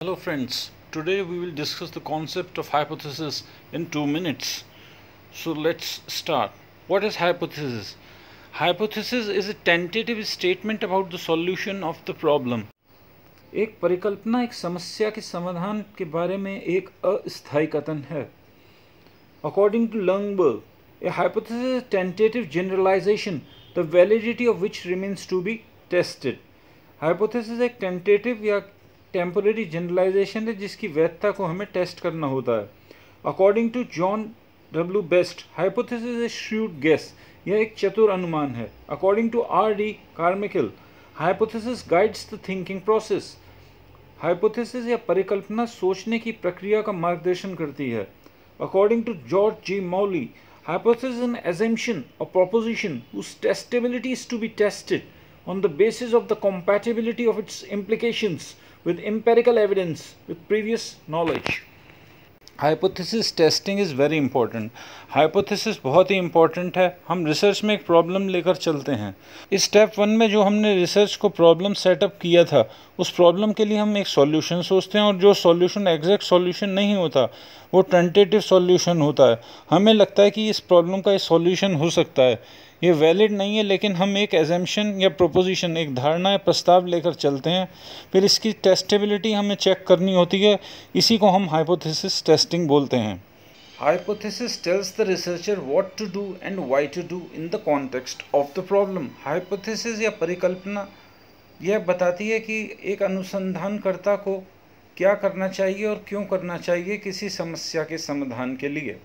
Hello friends, today we will discuss the concept of hypothesis in 2 minutes. So let's start. What is hypothesis? Hypothesis is a tentative statement about the solution of the problem. एक परिकल्पना एक समस्या के समाधान के बारे में एक अस्थायी कथन है According to Lundberg, a hypothesis is a tentative generalization, the validity of which remains to be tested. Hypothesis एक tentative या टेम्पररी जनरलाइजेशन है, जिसकी वैधता को हमें टेस्ट करना होता है। According to John W Best hypothesis a shrewd guess यह एक चतुर अनुमान है। According to R D Carmichael hypothesis guides the thinking process hypothesis या परिकल्पना सोचने की प्रक्रिया का मार्गदर्शन करती है। According to George G Mouly hypothesis an assumption or proposition whose testability is to be tested on the basis of the compatibility of its implications. With empirical evidence, with previous knowledge. Hypothesis testing is very important hypothesis बहुत ही important है। हम research में एक problem लेकर चलते हैं। इस स्टेप वन में जो हमने रिसर्च को प्रॉब्लम सेटअप किया था, उस प्रॉब्लम के लिए हम एक सॉल्यूशन सोचते हैं और जो सॉल्यूशन एग्जैक्ट सॉल्यूशन नहीं होता, वो टेंटेटिव सॉल्यूशन होता है। हमें लगता है कि इस प्रॉब्लम का सॉल्यूशन हो सकता है। ये वैलिड नहीं है, लेकिन हम एक एजम्पन या प्रोपोजिशन एक धारणा या प्रस्ताव लेकर चलते हैं। फिर इसकी टेस्टेबिलिटी हमें चेक करनी होती है। इसी को हम हाइपोथेसिस टेस्टिंग बोलते हैं। Hypothesis tells the researcher what to do and why to do in the context of the problem hypothesis या परिकल्पना यह बताती है कि एक अनुसंधानकर्ता को क्या करना चाहिए और क्यों करना चाहिए किसी समस्या के समाधान के लिए।